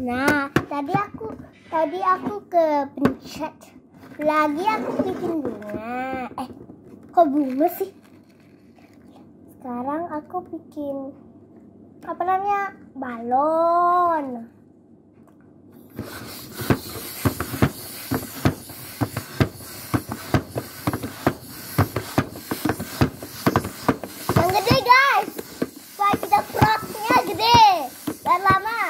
Nah, tadi aku tadi aku ke pencet. Lagi aku bikin bunga. Eh, kok bunga sih? Sekarang aku bikin apa namanya? balon. Yang gede guys. Supaya kita frognya gede. Dan lama.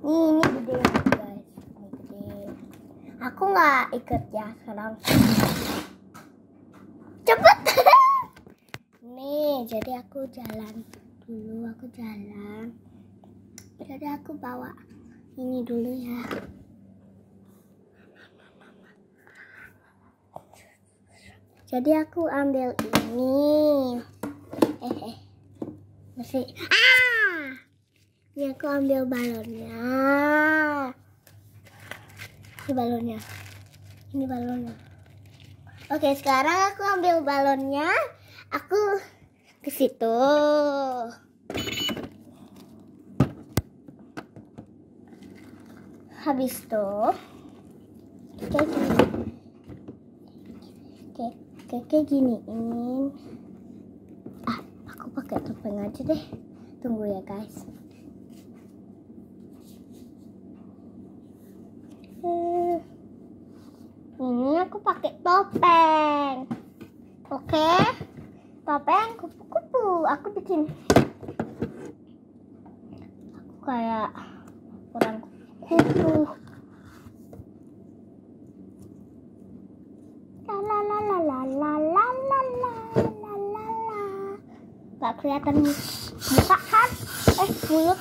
Nih, ini gede guys. Ini gede. Aku ikut ya sekarang. Cepet. Nih, jadi aku jalan dulu. Aku jalan. Jadi aku bawa ini dulu ya. Jadi aku ambil ini. Eh, eh. Masih. Ah! Ini aku ambil balonnya. Ini balonnya. Ini balonnya. Oke, sekarang aku ambil balonnya. Aku ke situ. Habis itu kayak gini. Kayak, kayak, kayak giniin. Ah, aku pakai topeng aja deh. Tunggu ya, guys. Hmm. Ini aku pakai topeng. Oke. Topeng kupu-kupu. Aku bikin aku kayak orang kupu. La la la la la la la la la la la la. Gak kelihatan muka kan? Eh, mulut.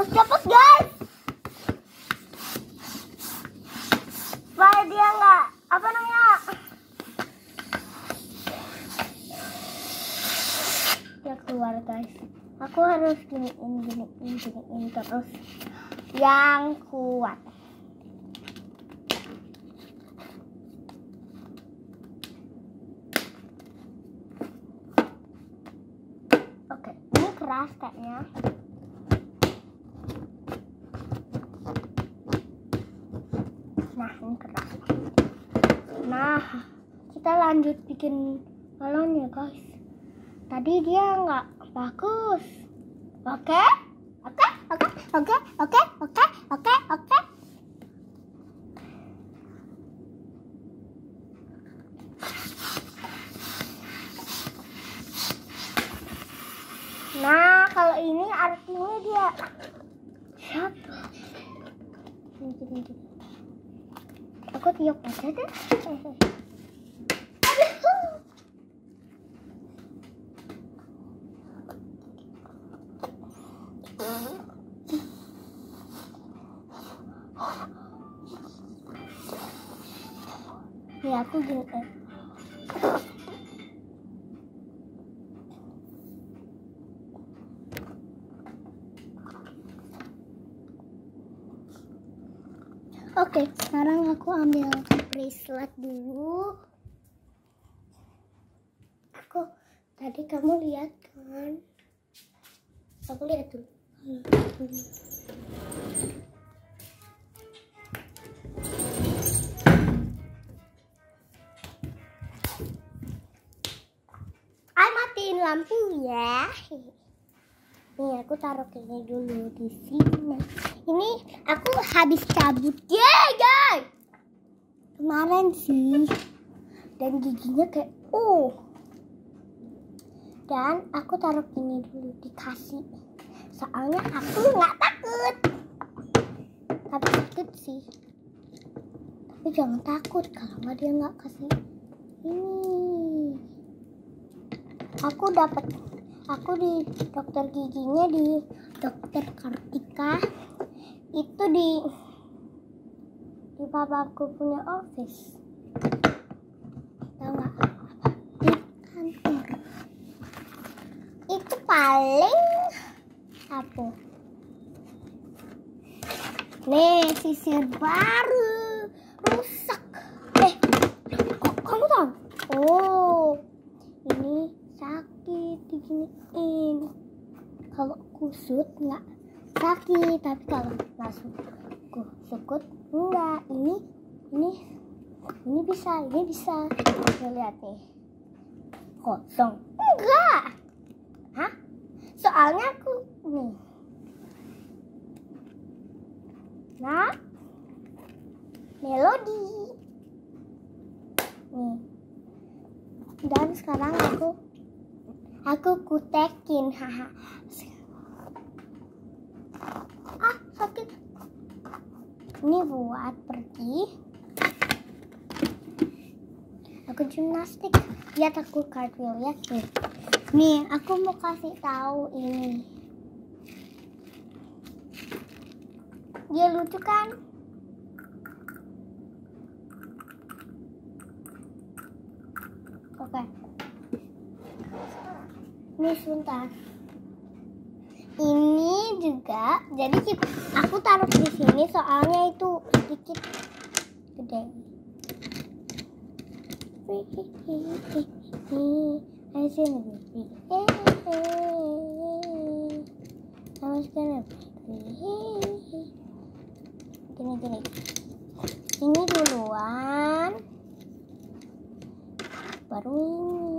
harus cepet guys supaya dia nggak apa namanya dia keluar guys aku harus giniin giniin giniin terus yang kuat oke ini keras kayaknya Nah, ini keras. Nah, kita lanjut bikin balonnya, guys. Tadi dia nggak bagus. Oke? Oke? Oke? Oke? Oke? Oke? Oke? Oke? Nah, kalau ini artinya dia siapa? Aku tiup aja deh. Ya aku gini. eh. Oke, sekarang aku ambil bracelet dulu. Aku tadi kamu lihat kan? Aku lihat dulu. Ay, lampu ya. Nih, aku taruh kayaknya dulu di sini. Ini aku habis cabut. Yeay, guys. Kemarin sih. Dan giginya kayak, oh. Dan aku taruh ini dulu dikasih. Soalnya aku nggak takut. Tapi takut sih. Tapi jangan takut kalau nggak dia nggak kasih ini. Aku dapat aku di dokter giginya di dokter Kartika. Itu di di papaku punya office. Tahu nggak? Di kantor. Itu paling apa? Nih sisir baru. Rusak. Eh kok kamu tahu? Oh ini sakit diginiin. Kalau kusut nggak sakit tapi kalau langsung kusut enggak ini ini ini bisa ini bisa. Kita lihat nih. Kosong. Enggak hah? Soalnya aku nih. Nah melodi. Nih. Dan sekarang aku aku kutekin haha. Ah sakit. Ini buat pergi. Aku gimnastik. Lihat aku cartwheel ya. Nih nih aku mau kasih tahu ini. Dia lucu kan? Oke ini sebentar. Ini juga jadi kita, aku taruh di sini soalnya itu sedikit gede. Gini gini. Ini duluan. Baru ini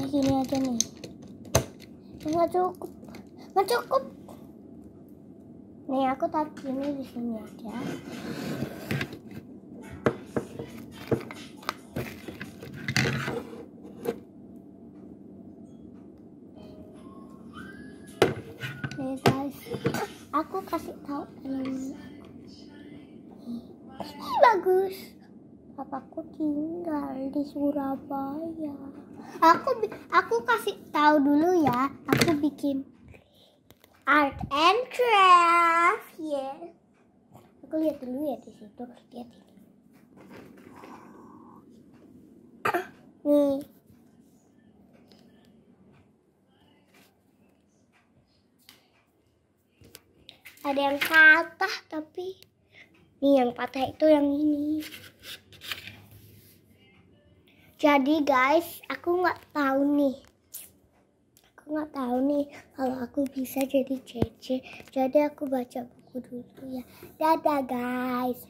kayak gini aja nih. Nggak cukup. Nggak cukup. Nih aku taruh ini di sini aja. Nih guys. Aku kasih tahu ini. Ini bagus. Papaku tinggal di Surabaya aku aku kasih tahu dulu ya. Aku bikin art and craft ya. Aku lihat dulu ya di situ. Lihat ini nih. Ada yang patah tapi nih yang patah itu yang ini jadi guys aku nggak tahu nih. Aku nggak tahu nih kalau aku bisa jadi CC jadi aku baca buku dulu ya. Dadah guys